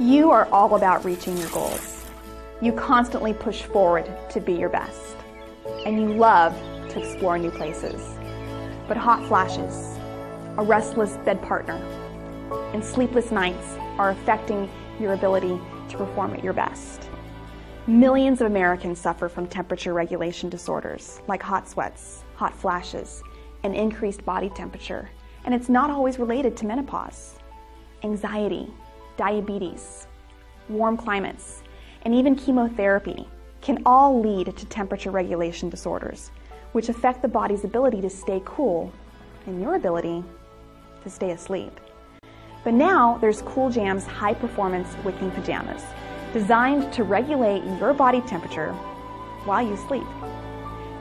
You are all about reaching your goals. You constantly push forward to be your best. And you love to explore new places. But hot flashes, a restless bed partner, and sleepless nights are affecting your ability to perform at your best. Millions of Americans suffer from temperature regulation disorders like hot sweats, hot flashes, and increased body temperature, and it's not always related to menopause. Anxiety, diabetes, warm climates, and even chemotherapy can all lead to temperature regulation disorders, which affect the body's ability to stay cool and your ability to stay asleep. But now there's Cool Jam's high performance wicking pajamas, designed to regulate your body temperature while you sleep.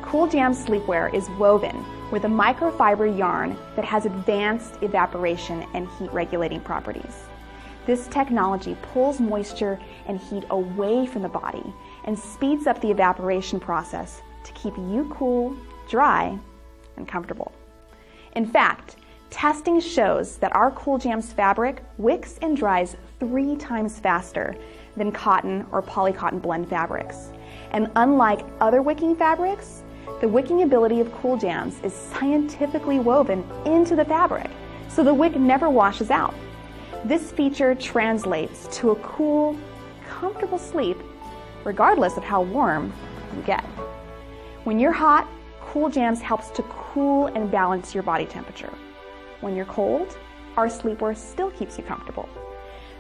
Cool Jam's sleepwear is woven with a microfiber yarn that has advanced evaporation and heat regulating properties. This technology pulls moisture and heat away from the body and speeds up the evaporation process to keep you cool, dry, and comfortable. In fact, testing shows that our Cool Jam's fabric wicks and dries three times faster than cotton or polycotton blend fabrics. And unlike other wicking fabrics, the wicking ability of Cool Jams is scientifically woven into the fabric, so the wick never washes out. This feature translates to a cool, comfortable sleep regardless of how warm you get. When you're hot, Cool Jams helps to cool and balance your body temperature. When you're cold, our sleepwear still keeps you comfortable.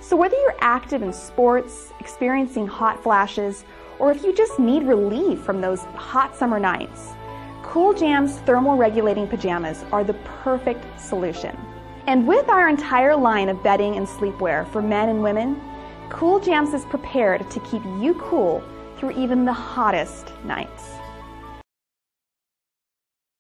So whether you're active in sports, experiencing hot flashes, or if you just need relief from those hot summer nights, Cool Jam's thermal regulating pajamas are the perfect solution. And with our entire line of bedding and sleepwear for men and women, Cool Jams is prepared to keep you cool through even the hottest nights.